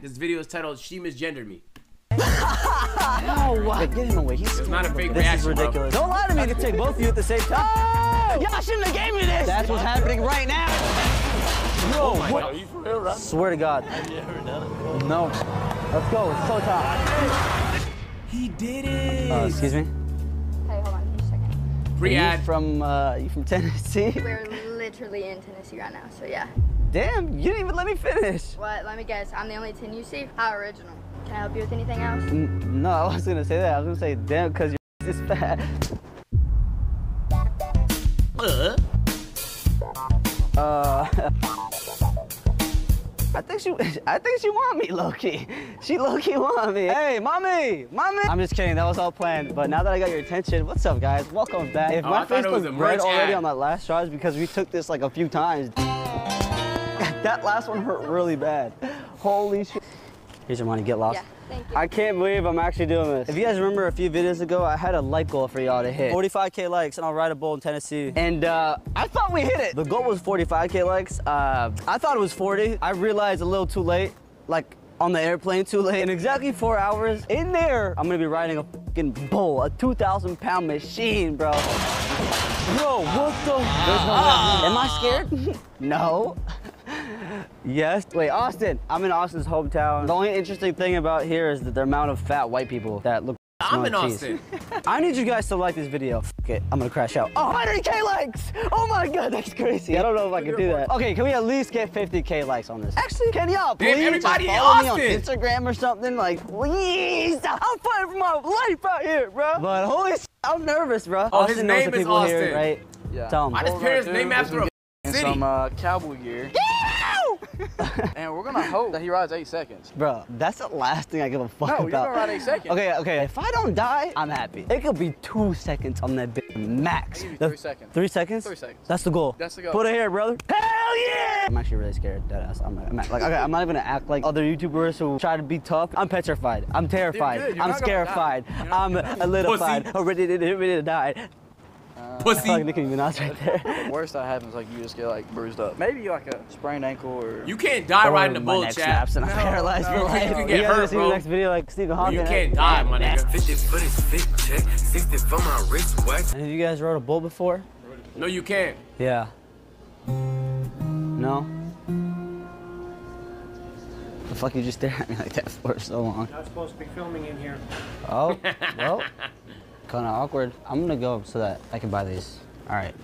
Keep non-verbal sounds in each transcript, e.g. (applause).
This video is titled "She Misgendered Me." No, what? Get him away. He's It's not a fake This is reaction, bro. ridiculous. Don't lie to me. I can take both of you at the same time. Y'all shouldn't have gave me this. That's what's happening right now. Yo, what? Are you for real, right? Swear to God. Have you ever done it? No. Let's go. It's so time. He did it. Uh, excuse me. Hey, hold on just a second. Free Are you ad. from uh, you from (laughs) Tennessee? We're literally in Tennessee right now, so yeah. Damn, you didn't even let me finish. What? Let me guess. I'm the only 10 you see? How original. Can I help you with anything else? N- No, I was gonna say that. I was gonna say damn, cause your (laughs) is fat. Uh, Uh, (laughs) I think she, (laughs) I think she want me, Loki. She Loki want me. Hey, mommy, mommy. I'm just kidding. That was all planned. But now that I got your attention, what's up, guys? Welcome back. If Oh, my I face it was red already ad. on that last shot, is because we took this like a few times. That last one hurt really bad. Holy shit. Here's your money. Get lost. Yeah, thank you. I can't believe I'm actually doing this. If you guys remember a few videos ago, I had a like goal for y'all to hit. 45K likes and I'll ride a bull in Tennessee. And uh, I thought we hit it. The goal was 45K likes. Uh, I thought it was 40. I realized a little too late, like on the airplane too late. In exactly four hours, in there, I'm gonna be riding a fucking bull, a 2,000 pound machine, bro. Bro, what the? There's no way. Am I scared? (laughs) no. (laughs) Yes. Wait, Austin. I'm in Austin's hometown. The only interesting thing about here is that the amount of fat white people that look. I'm in like Austin. (laughs) I need you guys to like this video. Fuck it. I'm gonna crash out. Oh, 100k likes! Oh my god, that's crazy. I don't know if I can do that. Okay, can we at least get 50k likes on this? Actually, can y'all Damn, please everybody just in follow me on Instagram or something? Like, please. I'm fighting for my life out here, bro. But holy sh- I'm nervous, bro. Oh, his Austin knows name the is people here, Austin. right? Yeah. Tell 'em. Why does What we're name do after a in city? some uh, cowboy gear, (laughs) and we're gonna hope that he rides eight seconds. Bro, that's the last thing I give a fuck No, you're about. gonna ride eight seconds. Okay, okay. If I don't die, I'm happy. It could be two seconds on that bit max. give The- three seconds. Three seconds? Three seconds. That's the goal. That's the goal. Put it here, brother. Hell yeah! I'm actually really scared. Deadass. I'm, I'm like, okay, I'm not even gonna act like other YouTubers who try to be tough. I'm petrified. I'm terrified. good. You're I'm not gonna die. scarified. I'm gonna a little fied. Pussy. Ready to, ready to die. Pussy. I feel like Nicki Minaj right there. Worst that happens, like you just get like bruised up. Maybe you like a sprained ankle or. You can't die riding a Or my bull, neck Chad. snaps and I'm No, paralyzed no, for life. you can You get guys hurt, see bro. the next video like Stephen Hawking. You can't die, my nigga. 50 for this fit check, 60 for my wristwatch. Have you guys rode a bull before? No, you can't. Yeah. No? The fuck you just stare at me like that for so long? Not supposed to be filming in here. Oh, well, (laughs) kind of awkward. I'm gonna go so that I can buy these. All right.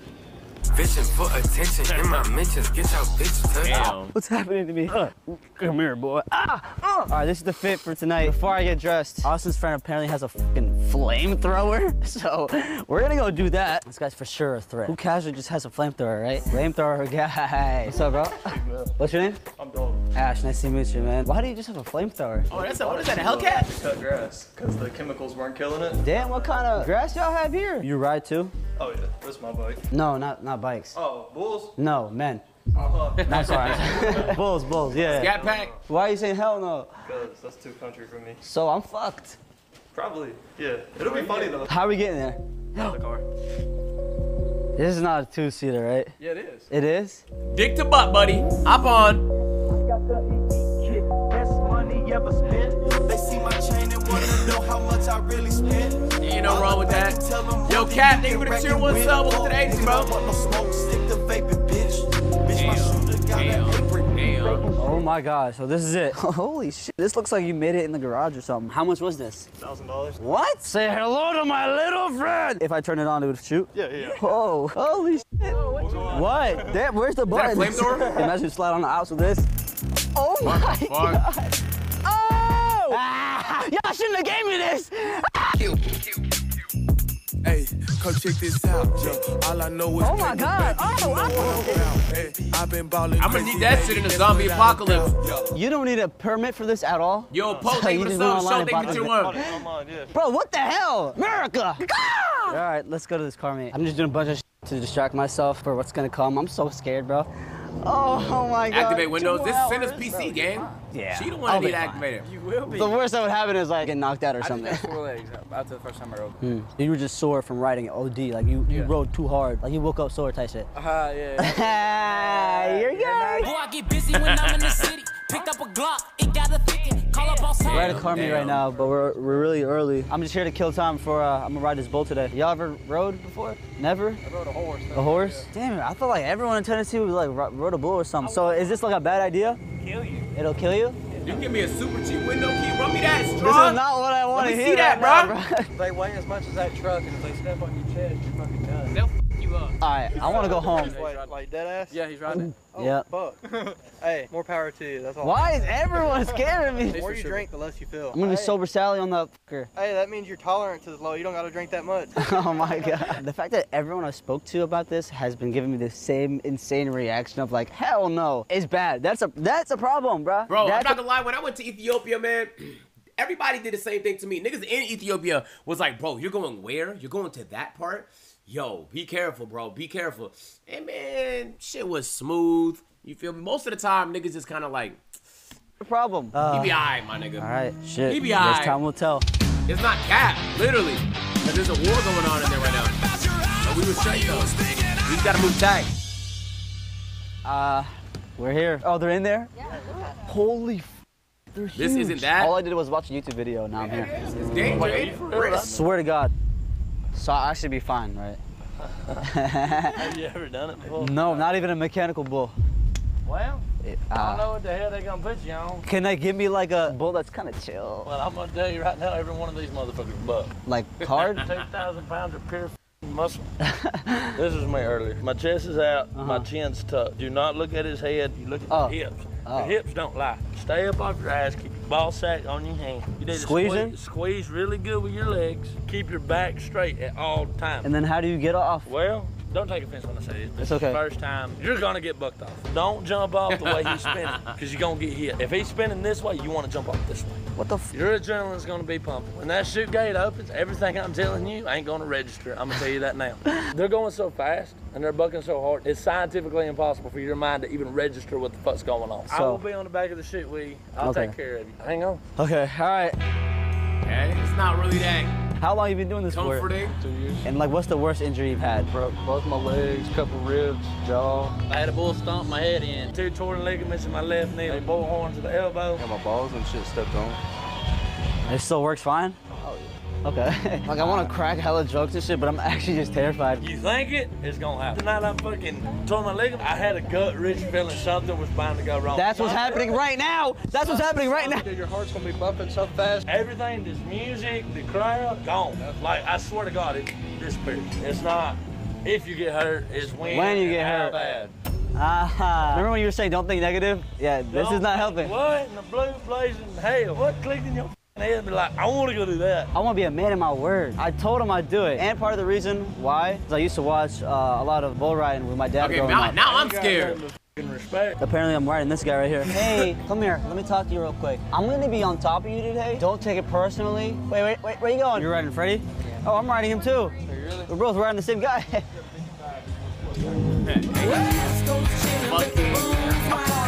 Fishing for attention in my mentions. Get your bitch touched. Damn. What's happening to me? Uh, come here, boy. Ah! Uh. All right, this is the fit for tonight. Before I get dressed, Austin's friend apparently has a fucking flamethrower, (laughs) so we're gonna go do that. This guy's for sure a threat. Who casually just has a flamethrower, right? Flamethrower guy. (laughs) What's up, bro? What's your name? I'm dog. Ash, nice to meet you, man. Why do you just have a flamethrower? Oh, that's a, what is that, a Hellcat? Cut grass because the chemicals weren't killing it. Damn, what kind of grass y'all have here? You ride too? Oh yeah, that's my bike. No, not not bikes. Oh, bulls. No, men. Uh-huh. (laughs) I'm sorry. (laughs) bulls, bulls, yeah. Scat pack. Why are you saying hell no? Because that's too country for me. So I'm fucked. Probably. Yeah. It'll be funny though. How are we getting there? the car. This is not a two-seater, right? Yeah, it is. It is? Dick to butt, buddy. Hop on. They see my chain and wanna know how much I really spent. Ain't no wrong with that. Yo, Cap, nigga, with the cheer one sub. What's the age, bro? Want no smoke, stick to vaping, bitch. Bitch, my shooter got Damn. an apron. Damn. Oh my god, so this is it. (laughs) Holy shit. This looks like you made it in the garage or something. How much was this? Thousand dollars. What? Say hello to my little friend. If I turn it on, it would shoot? Yeah, yeah. (laughs) Oh, holy shit. Oh, what? Damn, where's the button? that a button? flamethrower? (laughs) Imagine you slide on the outs with this. Oh my fuck? god. Oh! Ah, (laughs) y'all shouldn't have gave me this. Hey, come check this out, yo. All I know is Oh my God. baby. Oh, know I- what I'm about. Hey, I've been ballin' I'ma need that shit in the zombie apocalypse. You don't need a permit for this at all? Yo, post So name you for the just sub. online Show and name for it? the On one. it, online, yeah. Bro, what the hell? America! All right, let's go to this car meet. I'm just doing a bunch of shit to distract myself for what's gonna come. I'm so scared, bro. Oh, oh my god. Activate Windows. Two This is Cinna's hours, PC, bro. gang. Yeah. She the one I'll that be need fine. activated. You will be. The worst that would happen is like get knocked out or I something. got four legs after the first time I rode. Hmm. You were just sore from riding OD. Like you, you Yeah. rode too hard. Like you woke up sore type shit. Uh, yeah. yeah. (laughs) Here you go. Boy, I get busy when I'm in the city. Picked up a Glock, it got a 50. Call up all We're at a car meet right now, but we're, we're really early. I'm just here to kill time for, uh, I'm gonna ride this bull today. Y'all ever rode before? Never? I rode a horse. A horse? Damn it, I felt like everyone in Tennessee was like rode a bull or something. So is this like a bad idea? Kill you. It'll kill you? You give me a super cheap window key. Run me that This is not what I want to hear. see that, right bro. now, (laughs) They weigh as much as that truck, and if they step on your chest, you're fucking done. They'll f you up. All right, I want to go home. Wait, like dead ass? Yeah, he's riding. Oh, Yeah. Fuck. (laughs) hey, more power to you. That's all. Why is everyone scaring me? The more you drink, the less you feel. I'm gonna be hey, sober Sally on the fucker. Hey, that means your tolerance is low. You don't gotta drink that much. (laughs) Oh my god. The fact that everyone I spoke to about this has been giving me the same insane reaction of like, hell no, it's bad. That's a that's a problem, bro. Bro, I'm not gonna lie. When I went to Ethiopia, man, (clears throat) everybody did the same thing to me. Niggas in Ethiopia was like, bro, you're going where? You're going to that part? Yo, be careful, bro. Be careful. And man, shit was smooth. You feel me? Most of the time, niggas just kind of like, a problem. he Uh, be alright, my nigga. all right, shit. He be Guess alright. time will tell. It's not cap, literally. 'Cause there's a war going on in there right now. But we was straight though. We just gotta move tight. Uh, we're here. Oh, they're in there? Yeah. Holy f- they're This isn't that? All I did was watch a YouTube video. Now I'm here. It's danger, ain't it? Swear to God. So I should be fine, right? (laughs) Have you ever done it before? No, not even a mechanical bull. Well, It- I uh, don't know what the hell they're gonna put you on. can they give me like a bull that's kind of chill? Well, I'm gonna tell you right now, every one of these motherfuckers buck. Like hard? (laughs) 2,000 pounds of pure muscle. (laughs) this is me earlier. My chest is out, my Uh-huh. chin's tucked. Do not look at his head, you look at Oh. the hips. Oh. The hips don't lie. Stay up off your ass, ball sack on your hand. You need to Squeezing? squeeze, squeeze really good with your legs. Keep your back straight at all times. And then how do you get off? Well, don't take offense when I say this. This It's the okay. first time you're gonna get bucked off. Don't jump off the way he's spinning, because you're gonna get hit. If he's spinning this way, you want to jump off this way. What the f? Your adrenaline's gonna be pumping. When that chute gate opens, everything I'm telling you ain't gonna register. I'm gonna tell you that now. (laughs) they're going so fast and they're bucking so hard, it's scientifically impossible for your mind to even register what the fuck's going on. I will be on the back of the chute with you. I'll Okay. take care of you. Hang on. Okay, all right. Okay, it's not really that How long have you been doing this for? comforting. Two years. And like, what's the worst injury you've had? Broke both my legs, couple ribs, jaw. I had a bull stomp my head in. Two torn ligaments in my left knee, and bull horns at the elbow. Got my balls and shit stepped on. It still works fine? Yeah. Okay. (laughs) like, I want to crack hella jokes and shit, but I'm actually just terrified. You think it, it's gonna happen. Tonight I'm fucking tore my ligament. I had a gut rich feeling something was bound to go wrong. That's what's happening right now. That's what's happening right now. Dude, your heart's gonna be bumping so fast. Everything, this music, the crowd, gone. Like I swear to God, it disappeared. It's not if you get hurt, it's when. When you get hurt. Bad. Ah. Remember when you were saying don't think negative? Yeah, this is Don't not helping. What in the blue blazing hell? What clicked in your f***ing head? and Be like, I want to go do that. I want to be a man of my word. I told him I'd do it. And part of the reason why is I used to watch uh, a lot of bull riding with my dad Okay, growing now, up. now I'm scared. nothing but f***ing respect. Apparently, I'm riding this guy right here. Hey, come here. Let me talk to you real quick. I'm gonna be on top of you today. Don't take it personally. Wait, wait, wait. Where are you going? You're riding Freddy? Oh, I'm riding him too. We're both riding the same guy. (laughs)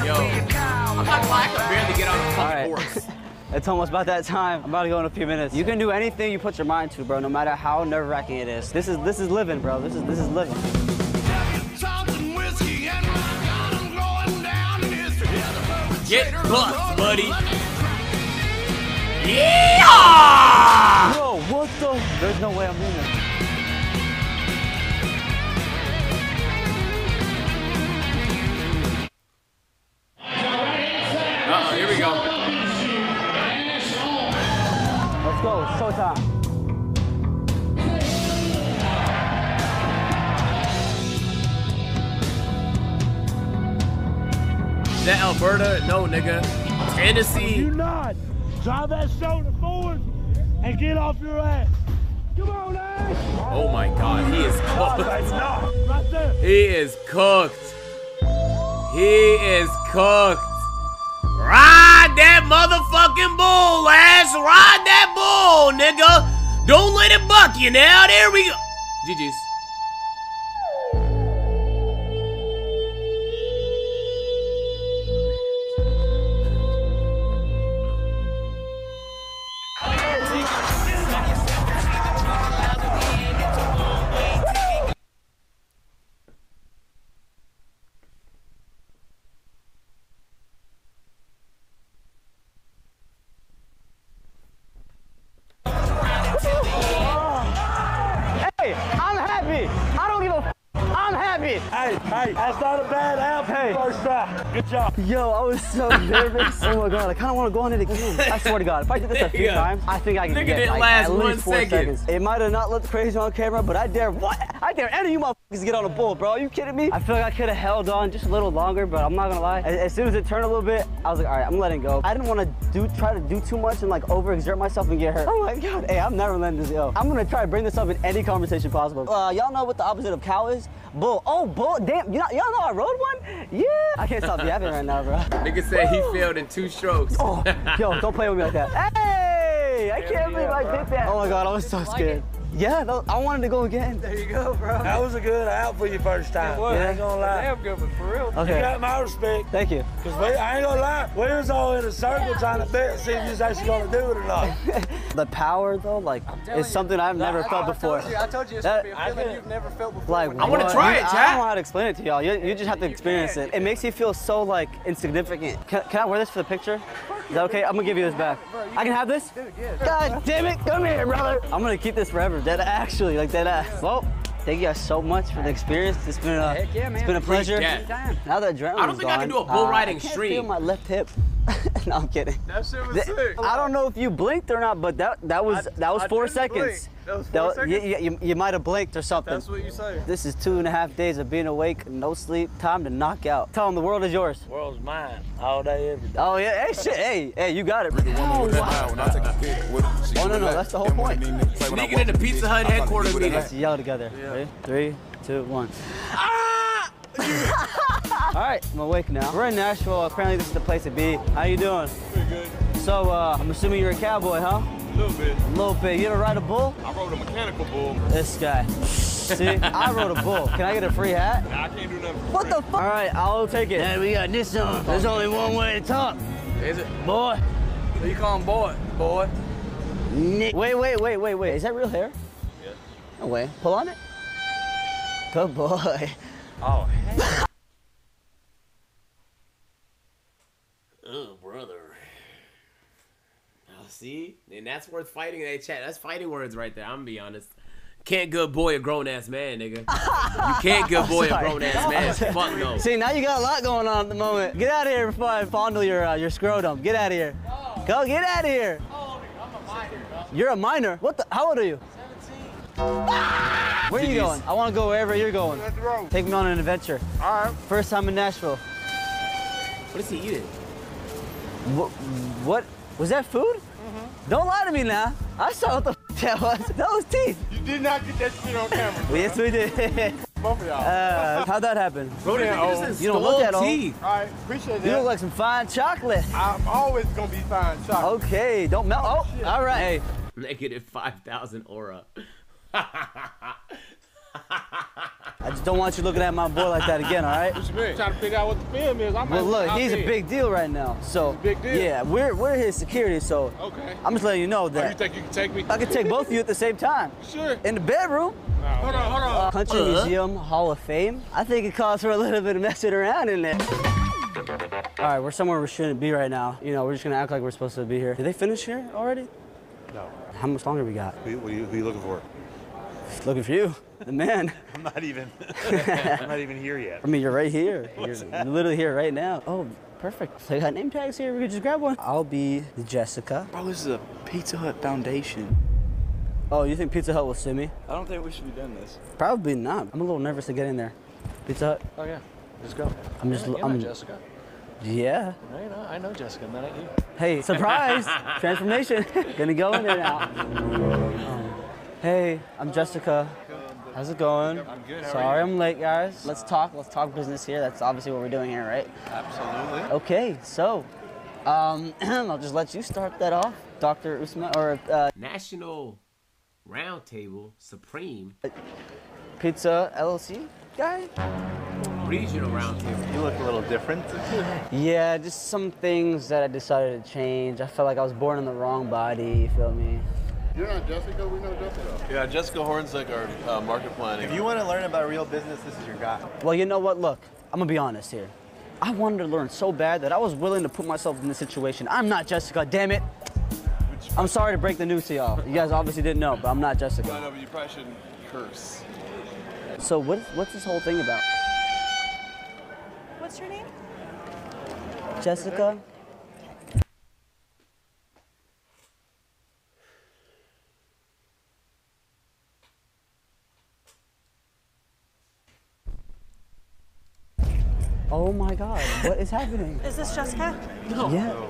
Yo, I'm not gonna I can barely get on a All fucking right. horse. It's almost about that time. I'm about to go in a few minutes. You can do anything you put your mind to, bro. No matter how nerve-wracking it is. This is this is living, bro. This is this is living. Thompson whiskey and I'm going down in history. Get bucked, buddy. Yeah! Bro, what the? There's no way I'm doing this. That Alberta? No, nigga. Tennessee. You not drive that shoulder forward and get off your ass. Come on, Ash. Oh my god, he is cooked. Right there. He is cooked. He is cooked. Ride that motherfucking bull, ass. Ride that bull, nigga. Don't let it buck you now. There we go. GG's. I kind of want to go on it again. I swear to God, if I did this a (laughs) few times, I think I can Nigga get didn't like, last at one least four second. seconds. It might have not looked crazy on camera, but I dare what? I dare any of you motherfuckers to get on a bull, bro. Are you kidding me? I feel like I could have held on just a little longer, but I'm not gonna lie. As, as soon as it turned a little bit, I was like, all right, I'm letting go. I didn't want to do try to do too much and like overexert myself and get hurt. Oh my god, hey, I'm never letting this go. I'm gonna try to bring this up in any conversation possible. Uh, y'all know what the opposite of cow is? Bull. Oh, bull. Damn, you know, y'all know I rode one? Yeah. I can't stop (laughs) yapping right now, bro. Nigga said he failed in two strokes. Oh, yo, don't play with me like that. (laughs) Hey, I can't believe I did that. Oh my god, I was so scared. Yeah, no, I wanted to go again. There you go, bro. That was a good out for you first time. It I ain't gonna lie. Damn good, but for real. You got my respect. thank you. Cause we, I ain't gonna lie, we was all in a circle trying to bet, see if you was actually gonna do it or not. (laughs) The power, though, like, is something I've never felt before. I told you, I told you it's That- gonna be a feeling you've never felt before. Like, I wanna what? try it, I don't know how to explain it to y'all. You, you just have to experience it. It makes you feel so like insignificant. Can, can I wear this for the picture? Is that okay? I'm gonna give you this back. I can have this? God damn it! Come here, brother. I'm gonna keep this forever. Dead actually, like dead ass. Well, thank you guys so much for the experience. It's been uh, a, yeah, it's been a pleasure. that. Now that adrenaline I don't think I can do a bull riding I can't stream. feel my left hip. (laughs) no, I'm kidding. That shit was sick. I don't know if you blinked or not, but that that was I- that was I four seconds. blink. That was four wa- seconds? You, you, you might have blinked or something. That's what you say. This is two and a half days of being awake, no sleep, time to knock out. Tell them the world is yours. World's mine, all day, every day. Oh yeah, hey shit, hey, hey, you got it. Oh, wow. Oh no, no, that's the whole point. Sneaking into Pizza Hut headquarters meeting. Let's yell together. Ready? Three, two, one. Ah! (laughs) All right, I'm awake now. We're in Nashville. Apparently, this is the place to be. How you doing? Pretty good. So, uh, I'm assuming you're a cowboy, huh? A little bit. A little bit. You ever ride a bull? I rode a mechanical bull. This guy. See, I rode a bull. Can I get a free hat? Nah, I can't do nothing. for What the fuck? All right, I'll take it. Yeah, we got this on. There's only one way to talk. Is it? Boy. So you call him boy, boy. Nick. Wait, wait, wait, wait, wait. Is that real hair? Yeah. No way. Pull on it. Good boy. Oh, (laughs) Oh, brother. Oh, see? And that's worth fighting in that chat. That's fighting words right there. I'm gonna be honest. Can't good boy a grown ass man, nigga. You can't good (laughs) boy a grown ass man. (laughs) Fuck no. See, now you got a lot going on at the moment. Get out of here before I fondle your uh, your scrotum. Get out of here. Go, get out of here. You're a minor. What the? How old are you? 17. Where are you Jeez. going? I want to go wherever you're going. Take me on an adventure. All right. First time in Nashville. What is he eating? What? What? Was that food? Don't lie to me now. I saw what the f- (laughs) that was. That was teeth. you did not get that shit on camera. Yes, we did. (laughs) Both of y'all. uh, how'd that happen? Bro, this Yeah, nigga just oh. You don't look that old. teeth. All right, appreciate that. You look like some fine chocolate. I'm always gonna be fine. Chocolate. Okay, don't melt. Oh, all right. Hey, Negative 5,000 aura. (laughs) I just don't want you looking at my boy like that again, all right? What you mean? Trying to figure out what the film is. I'm Well, look, he's a big deal right now. So, big deal? yeah, we're we're his security. So, Okay. I'm just letting you know oh, that. Oh, you think you can take me? I can take both of you at the same time (laughs) Sure. in the bedroom. Hold on, hold on. Country uh-huh. Museum Hall of Fame. I think it calls for a little bit of messing around in there. All right, we're somewhere we shouldn't be right now. You know, we're just gonna act like we're supposed to be here. Did they finish here already? No. How much longer we got? Who, who, you- who you looking for? Looking for you, the man. (laughs) I'm not even. (laughs) I'm not even here yet. I mean, you're right here. (laughs) You're literally here right now. Oh, perfect. So I got name tags here. We could just grab one. I'll be the Jessica. Bro, this is a Pizza Hut Foundation. Oh, you think Pizza Hut will sue me? I don't think we should be doing this. Probably not. I'm a little nervous to get in there. Pizza Hut. Oh yeah, let's go. I'm just. You know I'm. Jessica. Yeah. No, you know, I know Jessica, and that ain't you. Hey, surprise! Transformation. Gonna go in there now. Hey, I'm Jessica. How's it going? I'm good. How Sorry I'm late, guys. Let's talk. Let's talk business here. That's obviously what we're doing here, right? Absolutely. Okay, so um, (clears throat) I'll just let you start that off, Dr. Usman, or uh, National Roundtable Supreme Pizza LLC guy. Regional Roundtable. You look a little different. (laughs) Yeah, just some things that I decided to change. I felt like I was born in the wrong body. You feel me? You're not Jessica. We know Jessica. Yeah, Jessica Hornsick, our uh, market planning. If you want to learn about real business, this is your guy. Well, you know what? Look, I'm gonna be honest here. I wanted to learn so bad that I was willing to put myself in this situation. I'm not Jessica, damn it. I'm sorry to break the news to y'all. You guys obviously didn't know, but I'm not I Jessica. know, but you probably shouldn't curse. So what, what's this whole thing about? what's your name? Jessica. Oh my god, what is happening? Is this Jessica? No. Yeah.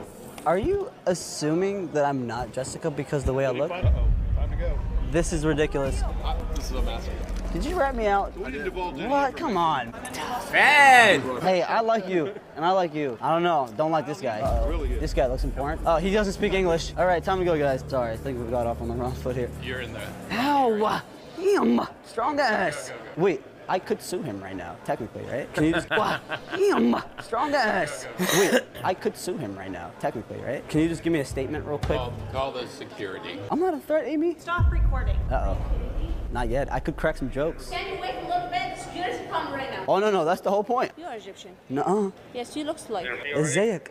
Are you assuming that I'm not Jessica because the way I look? Time to go. This is ridiculous. This is a massive. Did you rat me out? We didn't divulge What? Come on. Man! Hey, I like you, and I like you. I don't know. Don't like this guy. Uh, really good. This guy looks important. Oh, he doesn't speak English. All right, time to go, guys. Sorry, I think we got off on the wrong foot here. You're in there. Ow! Damn! Strong ass. Wait, I could sue him right now, technically, right? Can you (laughs) just? Wow. Damn! Strong ass. Wait, I could sue him right now, technically, right? Can you just give me a statement real quick? Call, call the security. I'm not a threat, Amy. Stop recording. Uh oh. Not yet. I could crack some jokes. Can you wait a little bit? Security's coming right now. Oh no, no, that's the whole point. You are Egyptian. Nuh-uh. Yes, you look like. Zayek.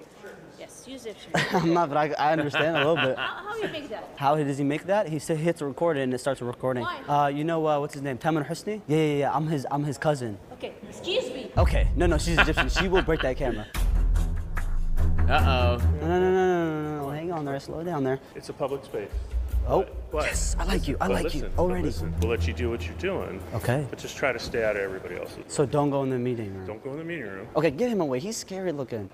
Yes, you Egyptian. (laughs) I'm not, but I, I understand a little bit. how, how you make that? How does he make that? He said he hits record and it starts recording. Why? Uh, you know uh, what's his name? Tamer Hosny? Yeah, yeah, yeah. I'm his, I'm his cousin. Okay, excuse me. Okay. No, no, she's Egyptian. she will break that camera. Uh oh. No, no, no, no, no, no, no. Hang on there. Slow down there. It's a public space. Oh, But- yes. I like you. I but like listen, you but already. Listen, we'll let you do what you're doing. Okay. But just try to stay out of everybody else's. So don't go in the meeting room. Don't go in the meeting room. Okay, get him away. He's scary looking.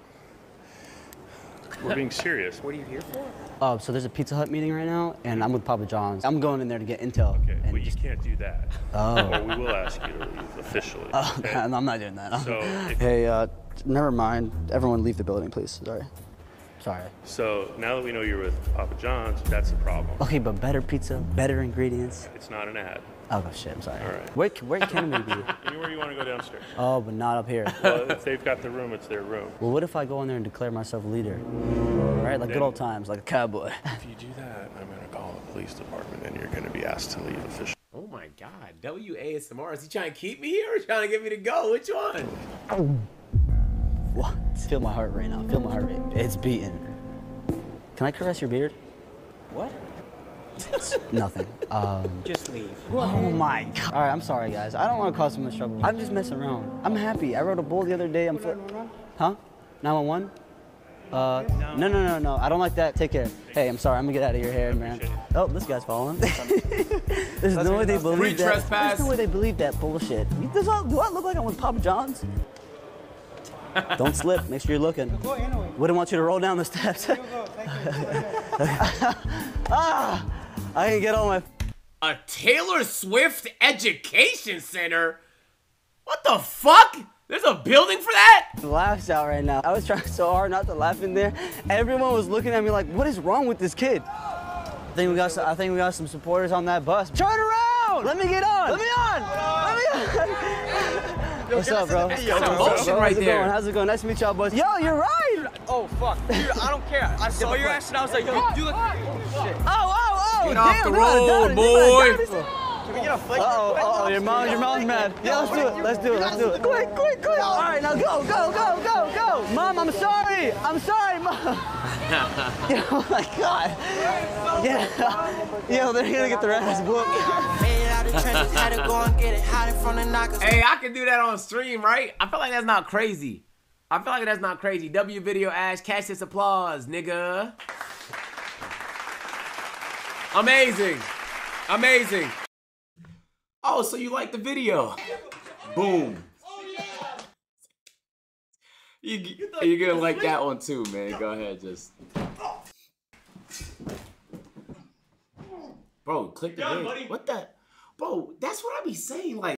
We're being serious. What are you here for? Oh, so there's a Pizza Hut meeting right now, and I'm with Papa John's. I'm going in there to get intel. Okay, and well, you can't do that. Oh. Or we will ask you to leave officially. (laughs) Oh, okay? God, I'm not doing that. So, (laughs) hey, uh, never mind. Everyone leave the building, please. Sorry. Sorry. So now that we know you're with Papa John's, that's a problem. Okay, but better pizza, better ingredients. It's not an ad. Oh shit, I'm sorry. All right. Where, where can we be? (laughs) Anywhere you want to go downstairs. Oh, but not up here. (laughs) Well, if they've got the room, it's their room. Well, what if I go in there and declare myself leader? Right, like good old times, like a cowboy. (laughs) If you do that, I'm going to call the police department and you're going to be asked to leave officially. Oh my god. WASMR. Is he trying to keep me here or trying to get me to go? Which one? What? Feel my heart right now. Feel my heart rate. It's beating. Can I caress your beard? What? (laughs) Nothing. Um, Just leave. Oh my god. All right, I'm sorry, guys. I don't want to cause so much trouble. I'm just messing around. I'm happy. I rode a bull the other day. I'm. Huh? 911? Uh, no, no, no, no. I don't like that. Take care. Hey, I'm sorry. I'm gonna get out of your hair, man. Oh, this guy's following. (laughs) There's no way they believe that. There's no way they believe that bullshit. Does I, do I look like I'm with Papa John's? (laughs) don't slip. Make sure you're looking. Wouldn't want you to roll down the steps. ah, I can get on my. A Taylor Swift Education Center? What the fuck? There's a building for that? laughs out right now. I was trying (laughs) so hard not to laugh in there. Everyone was looking at me like, what is wrong with this kid? I think we got some, I think we got some supporters on that bus. Turn around! Let me get on! Let me on! Let me on! (laughs) What's up, bro? Hey, yo, What's up, bro. bro? Motion How's right it there. going? How's it going? Nice to meet y'all, boys. Yo, you're right! Oh fuck, dude! I don't care. I saw your ass and I was like, yo, do the. Shit. Oh, oh, oh! Get off damn, the they might have road, done it. They might boy. have done it. Can we get a flick? Uh-oh, uh-oh, your mom, your mom's mad. Yeah, let's do it, let's do it, let's do it. Quick, quick, quick. All right, now go, go, go, go, go. Mom, I'm sorry. I'm sorry, mom. (laughs) (laughs) oh my God. Yeah. Yo, they're gonna get their ass whooped. Hey, I can do that on stream, right? I feel like that's not crazy. I feel like that's not crazy. W video Ash, catch this applause, nigga. Amazing. Amazing. Oh, so you like the video? Boom. You, you're gonna like that one too, man. Go ahead, just. Bro, click the Done, video. buddy. What the? Bro, that's what I be saying. Like,